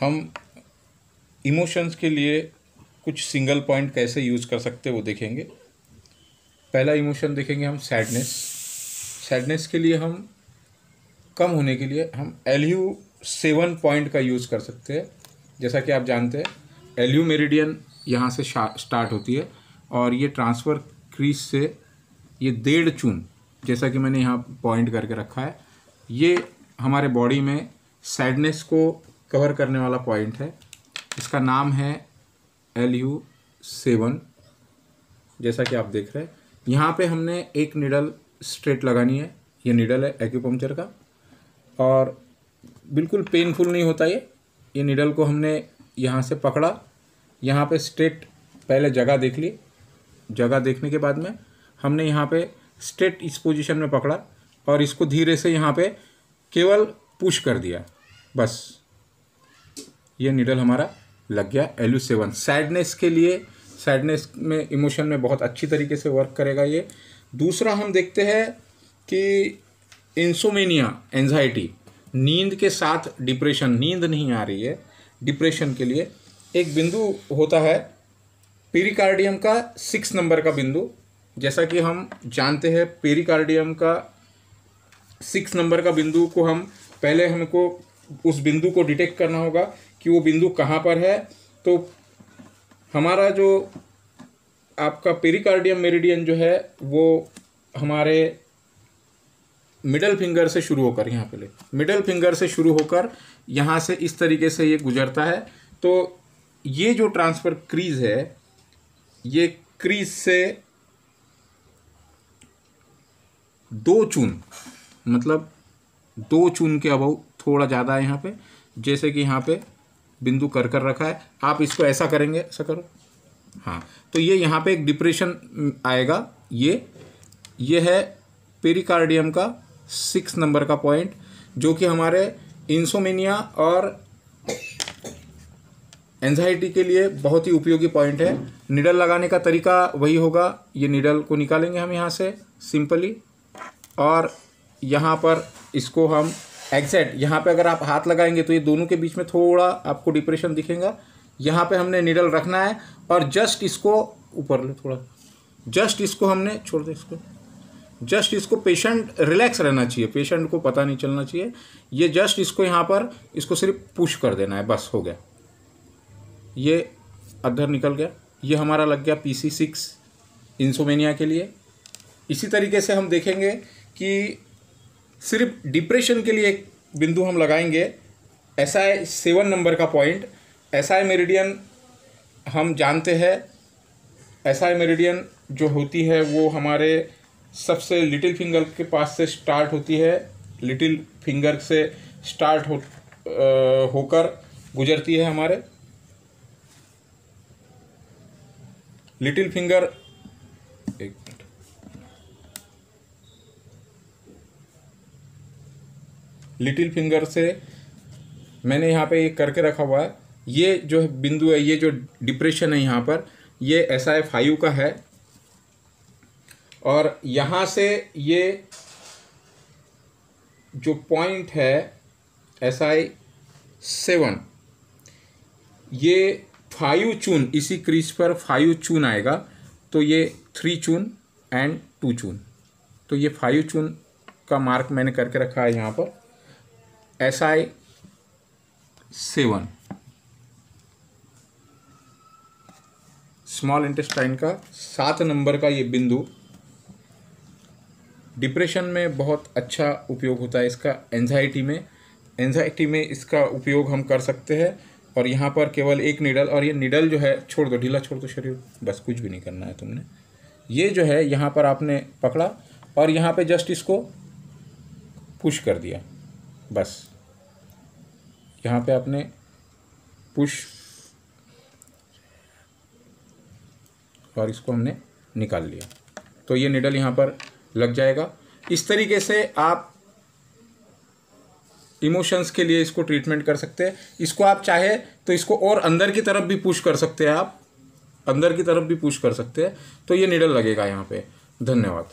हम इमोशंस के लिए कुछ सिंगल पॉइंट कैसे यूज़ कर सकते वो देखेंगे। पहला इमोशन देखेंगे हम सैडनेस सैडनेस के लिए हम कम होने के लिए हम एल यू सेवन पॉइंट का यूज़ कर सकते हैं। जैसा कि आप जानते हैं एल यू मेरिडियन यहाँ से स्टार्ट होती है और ये ट्रांसफ़र क्रीज से ये डेढ़ चून, जैसा कि मैंने यहाँ पॉइंट करके रखा है, ये हमारे बॉडी में सैडनेस को कवर करने वाला पॉइंट है। इसका नाम है एल यू सेवन जैसा कि आप देख रहे हैं। यहाँ पे हमने एक निडल स्ट्रेट लगानी है। ये निडल है एक्यूपंक्चर का। और बिल्कुल पेनफुल नहीं होता ये। ये निडल को हमने यहाँ से पकड़ा। यहाँ पे स्ट्रेट पहले जगह देख ली। जगह देखने के बाद में हमने यहाँ पे स्ट्रेट इस पोजीशन में पकड़ा। और इसको धीरे से यहाँ पे केवल पुश कर दिया। बस। ये निडल हमारा लग गया एलू सेवन सैडनेस के लिए सैडनेस में इमोशन में बहुत अच्छी तरीके से वर्क करेगा ये। दूसरा हम देखते हैं कि इंसोमेनिया एंजाइटी नींद के साथ डिप्रेशन नींद नहीं आ रही है। डिप्रेशन के लिए एक बिंदु होता है पेरिकार्डियम का सिक्स नंबर का बिंदु। जैसा कि हम जानते हैं पेरिकार्डियम का सिक्स नंबर का बिंदु को हम, पहले हमको उस बिंदु को डिटेक्ट करना होगा। कि वो बिंदु कहाँ पर है तो हमारा जो आपका पेरिकार्डियम मेरिडियन जो है, वो हमारे मिडल फिंगर से शुरू होकर, यहाँ पे ले मिडल फिंगर से शुरू होकर यहाँ से इस तरीके से ये गुजरता है। तो ये जो ट्रांसफ़र क्रीज है, ये क्रीज से दो चून मतलब दो चून के अभाव थोड़ा ज़्यादा है यहाँ पे, जैसे कि यहाँ पे बिंदु कर कर रखा है। आप इसको ऐसा करेंगे, ऐसा करो। हाँ तो ये यहाँ पे एक डिप्रेशन आएगा। ये ये है पेरिकार्डियम का सिक्स नंबर का पॉइंट जो कि हमारे इंसोमिनिया और एंजाइटी के लिए बहुत ही उपयोगी पॉइंट है। निडल लगाने का तरीका वही होगा। ये निडल को निकालेंगे हम यहाँ से सिंपली और यहाँ पर इसको हम एग्जैक्ट यहाँ पे अगर आप हाथ लगाएँगे तो ये दोनों के बीच में थोड़ा आपको डिप्रेशन दिखेगा। यहाँ पे हमने निडल रखना है और जस्ट इसको ऊपर ले थोड़ा। जस्ट इसको हमने, छोड़ दे इसको। जस्ट इसको पेशेंट रिलैक्स रहना चाहिए। पेशेंट को पता नहीं चलना चाहिए। ये जस्ट इसको यहाँ पर, इसको सिर्फ़ पुश कर देना है। बस, हो गया। ये अधर निकल गया। ये हमारा लग गया पी सी सिक्स इंसोमेनिया के लिए। इसी तरीके से हम देखेंगे कि सिर्फ़ डिप्रेशन के लिए एक बिंदु हम लगाएँगे। एस आई सेवन नंबर का पॉइंट एस आई मेरिडियन हम जानते हैं। एस आई मेरिडियन जो होती है वो हमारे सबसे लिटिल फिंगर के पास से स्टार्ट होती है। लिटिल फिंगर से स्टार्ट हो होकर गुजरती है हमारे। लिटिल फिंगर एक मिनट लिटिल फिंगर से मैंने यहाँ पे ये करके रखा हुआ है। ये जो बिंदु है, ये जो डिप्रेशन है यहाँ पर, ये एस आई फाइव का है। और यहाँ से ये जो पॉइंट है एस आई सेवन ये फाइव चून, इसी क्रीज पर फाइव चून आएगा। तो ये थ्री चून एंड टू चून। तो ये फाइव चून का मार्क मैंने करके रखा है यहाँ पर। S I seven small intestine का सात नंबर का ये बिंदु डिप्रेशन में बहुत अच्छा उपयोग होता है इसका एंजाइटी में। एंजाइटी में इसका उपयोग हम कर सकते हैं और यहाँ पर केवल एक निडल और ये निडल जो है छोड़ दो ढीला छोड़ दो शरीर। बस कुछ भी नहीं करना है तुमने। ये जो है यहाँ पर आपने पकड़ा और यहाँ पे जस्ट इसको पुश कर दिया। बस। यहाँ पे आपने पुश और इसको हमने निकाल लिया। तो ये निडल यहाँ पर लग जाएगा। इस तरीके से आप इमोशंस के लिए इसको ट्रीटमेंट कर सकते हैं। इसको आप चाहे तो इसको और अंदर की तरफ़ भी पुश कर सकते हैं आप। अंदर की तरफ़ भी पुश कर सकते हैं। तो ये निडल लगेगा यहाँ पे। धन्यवाद।